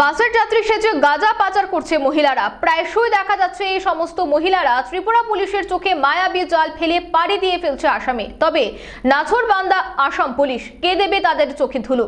বাসের যাত্রী সেজে গাঁজা পাচার করছে মহিলারা। প্রায়শই দেখা যাচ্ছে এই সমস্ত মহিলারা ত্রিপুরা পুলিশের চোখে মায়াবী জাল ফেলে পাড়ি দিয়ে ফেলছে আসামে। তবে নাছর বান্দা আসাম পুলিশ, কে দেবে তাদের চোখে ধুলো?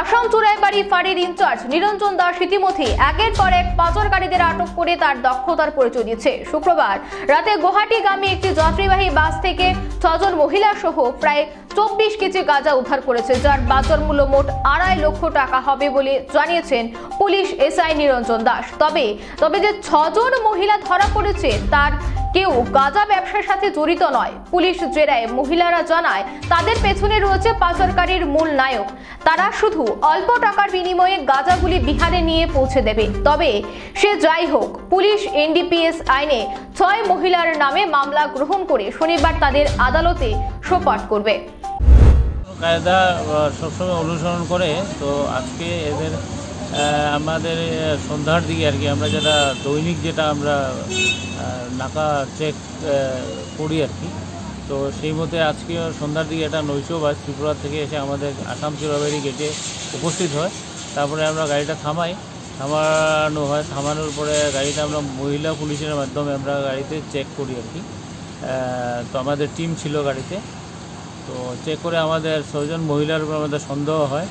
আসাম চোরাইবাড়ি ফাঁড়ির ইনচার্জ নিরঞ্জন দাস ইতিমধ্যে একের পর এক পাচারকারীদের আটক করে তার দক্ষতার পরিচয় দিচ্ছে শুক্রবার রাতে গুয়াহাটিগামী একটি যাত্রীবাহী বাস থেকে ছজন মহিলা সহ প্রায় চব্বিশ কেজি গাঁজা উদ্ধার করেছে, যার বাজার মূল্য মোট আড়াই লক্ষ টাকা হবে বলে জানিয়েছেন পুলিশ এসআই নিরঞ্জন দাস। তবে তবে যে ছজন মহিলা ধরা পড়েছে, তার কেউ গাঁজা ব্যবসার সাথে জড়িত নয়। পুলিশ জেরায় মহিলারা জানায়, তাদের পেছনে রয়েছে পাচারকারীর মূল নায়ক। তারা শুধু অল্প টাকার বিনিময়ে গাঁজাগুলি বিহারে নিয়ে পৌঁছে দেবে। তবে, সে যাই হোক, পুলিশ এনডিপিএস আইনে ছয় মহিলার নামে মামলা গ্রহণ করে শনিবার তাদের আদালতে সোপাট করবে। কায়দা সবসময় অনুসরণ করে, তো আজকে এদের আমাদের সন্ধ্যার দিকে আর কি আমরা যেটা দৈনিক যেটা আমরা নাকা চেক করি আর কি। তো সেই মতে আজকে সন্ধ্যার দিকে একটা নৈশ বাস ত্রিপুরা থেকে এসে আমাদের আসাম চিরাবাড়ি গেটে উপস্থিত হয়। তারপরে আমরা গাড়িটা থামাই। থামানো হয়, থামানোর পরে গাড়িটা আমরা মহিলা পুলিশের মাধ্যমে আমরা গাড়িতে চেক করি আর কি। তো আমাদের টিম ছিল গাড়িতে। তো চেক করে আমাদের ছয়জন মহিলার উপর আমাদের সন্দেহ হয়।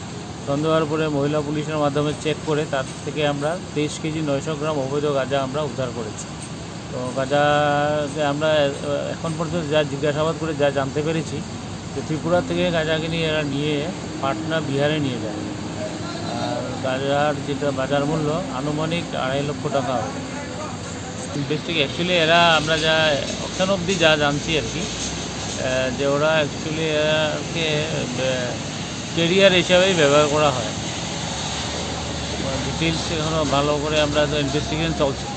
সন্দেহ হওয়ার পরে মহিলা পুলিশের মাধ্যমে চেক করে তার থেকে আমরা তেইশ কেজি নয়শো গ্রাম অবৈধ গাঁজা আমরা উদ্ধার করেছি। তো গাঁজাকে আমরা এখন পর্যন্ত যা জিজ্ঞাসাবাদ করে যা জানতে পেরেছি যে ত্রিপুরা থেকে গাঁজাকে নিয়ে এরা নিয়ে পাটনা, বিহারে নিয়ে যায়। আর গাঁজার যেটা বাজার মূল্য আনুমানিক আড়াই লক্ষ টাকা হবে। ইনভেস্টিগ অ্যাকচুয়ালি এরা আমরা যা অপশান অবধি যা জানছি আর কি যে ওরা অ্যাকচুয়ালি এরাকে কেরিয়ার হিসাবেই ব্যবহার করা হয়। ডিটেলস এখনও ভালো করে আমরা তো ইনভেস্টিগেশন চলছে।